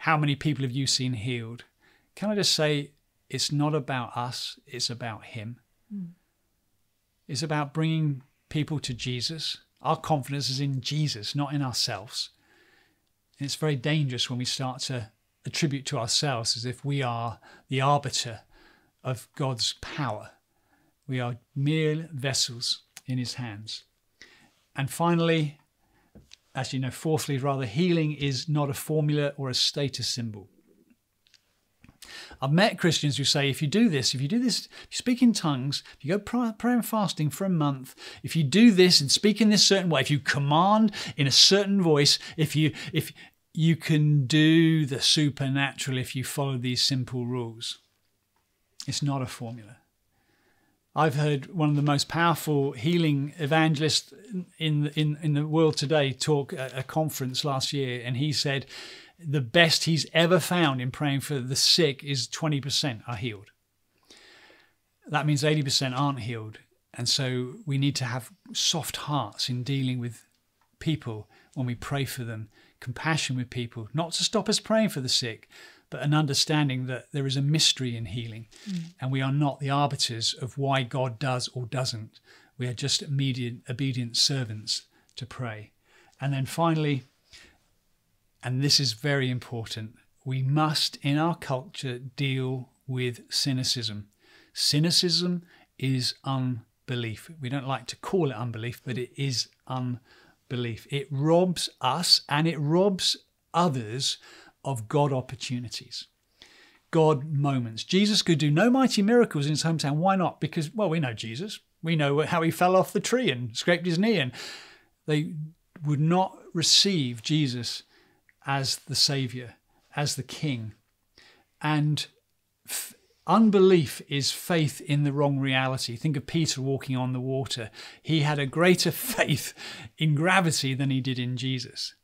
E: how many people have you seen healed? Can I just say, it's not about us, it's about Him. Mm. It's about bringing people to Jesus. Our confidence is in Jesus, not in ourselves. And it's very dangerous when we start to attribute to ourselves as if we are the arbiter of God's power. We are mere vessels in his hands. And finally, actually, no, fourthly, rather, healing is not a formula or a status symbol. I've met Christians who say if you do this, if you do this, if you speak in tongues, if you go prayer and fasting for a month, if you do this and speak in this certain way, if you command in a certain voice, if you if you can do the supernatural if you follow these simple rules. It's not a formula. I've heard one of the most powerful healing evangelists in in in the world today talk at a conference last year, and he said the best he's ever found in praying for the sick is 20% are healed. That means 80% aren't healed. And so we need to have soft hearts in dealing with people when we pray for them, compassion with people, not to stop us praying for the sick, but an understanding that there is a mystery in healing mm. and we are not the arbiters of why God does or doesn't. We are just immediate, obedient servants to pray. And then finally, and this is very important, we must in our culture deal with cynicism. Cynicism is unbelief. We don't like to call it unbelief, but it is unbelief. It robs us and it robs others of God opportunities. God moments. Jesus could do no mighty miracles in his hometown. Why not? Because, well, we know Jesus. We know how he fell off the tree and scraped his knee, and they would not receive Jesus as the Savior, as the King. And f- unbelief is faith in the wrong reality. Think of Peter walking on the water. He had a greater [laughs] faith in gravity than he did in Jesus.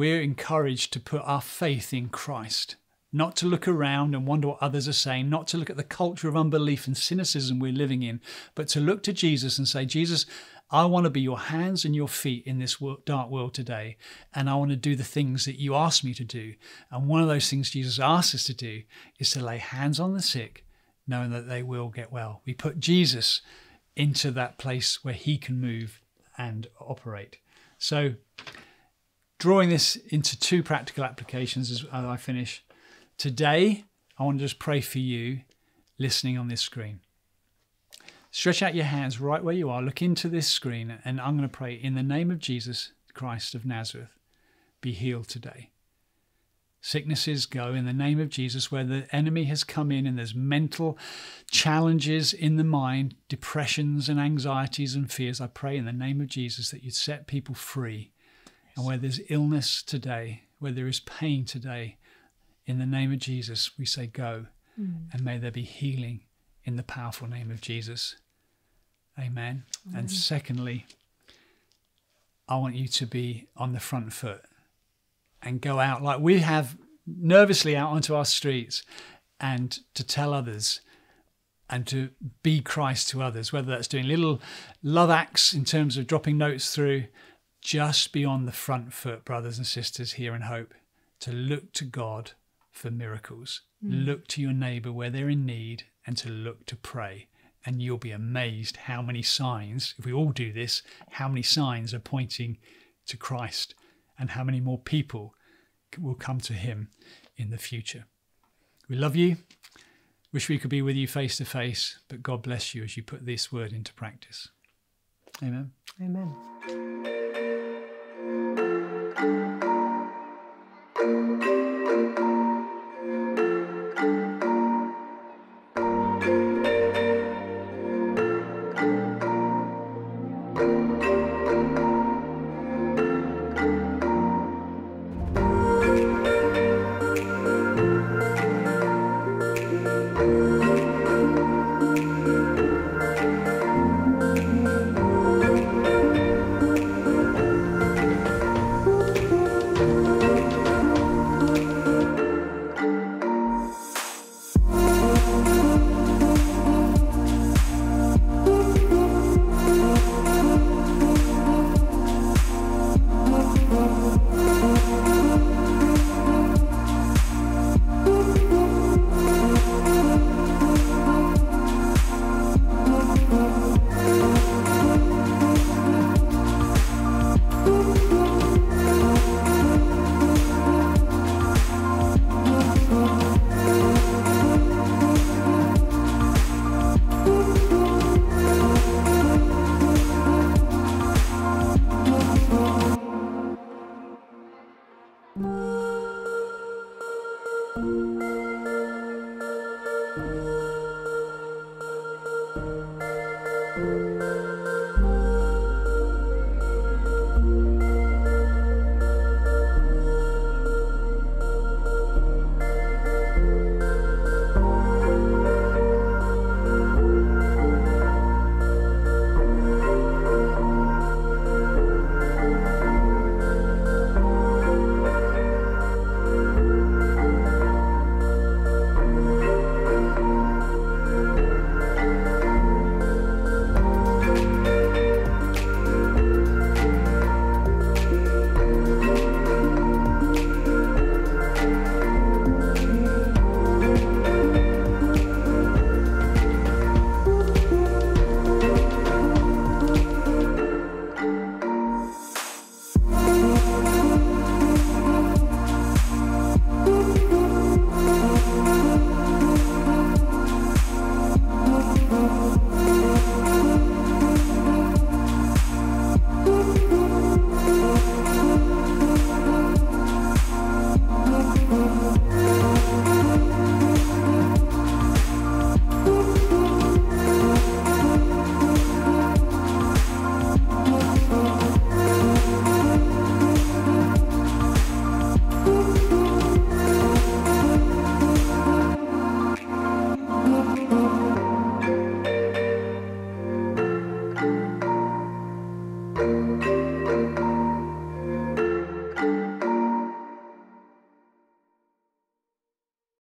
E: We're encouraged to put our faith in Christ, not to look around and wonder what others are saying, not to look at the culture of unbelief and cynicism we're living in, but to look to Jesus and say, Jesus, I want to be your hands and your feet in this dark world today. And I want to do the things that you asked me to do. And one of those things Jesus asks us to do is to lay hands on the sick, knowing that they will get well. We put Jesus into that place where he can move and operate. So, drawing this into two practical applications as I finish. Today, I want to just pray for you listening on this screen. Stretch out your hands right where you are, look into this screen, and I'm going to pray in the name of Jesus Christ of Nazareth, be healed today. Sicknesses go in the name of Jesus where the enemy has come in and there's mental challenges in the mind, depressions and anxieties and fears. I pray in the name of Jesus that you'd set people free. And where there's illness today, where there is pain today, in the name of Jesus, we say go. Mm. And may there be healing in the powerful name of Jesus. Amen. Amen. And secondly, I want you to be on the front foot and go out like we have nervously out onto our streets and to tell others and to be Christ to others, whether that's doing little love acts in terms of dropping notes through, just be on the front foot, brothers and sisters here in Hope, to look to God for miracles. Mm. Look to your neighbour where they're in need and to look to pray. And you'll be amazed how many signs, if we all do this, how many signs are pointing to Christ and how many more people will come to Him in the future. We love you. Wish we could be with you face to face, but God bless you as you put this word into practice. Amen.
F: Amen thank you